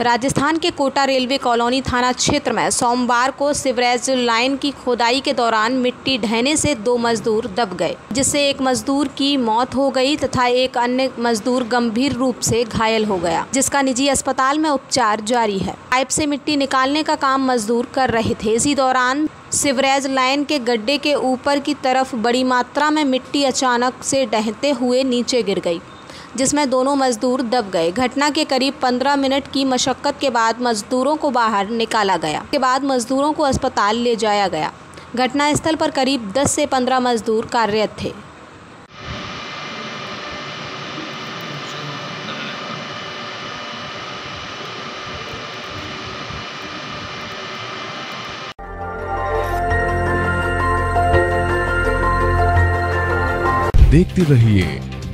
राजस्थान के Kota railway colony थाना क्षेत्र में सोमवार को सिवरेज लाइन की खोदाई के दौरान मिट्टी ढहने से दो मजदूर दब गए, जिससे एक मजदूर की मौत हो गई तथा एक अन्य मजदूर गंभीर रूप से घायल हो गया, जिसका निजी अस्पताल में उपचार जारी है। पाइप से मिट्टी निकालने का काम मजदूर कर रहे थे। इसी दौरान सिवरेज लाइन के गड्ढे के ऊपर की तरफ़ बड़ी मात्रा में मिट्टी अचानक से डहते हुए नीचे गिर गई। जिसमें दोनों मजदूर दब गए। घटना के करीब 15 मिनट की मशक्क़त के बाद मजदूरों को बाहर निकाला गया। के बाद मजदूरों को अस्पताल ले जाया गया। घटनास्थल पर करीब 10 से 15 मजदूर कार्यरत थे। देखते रहिए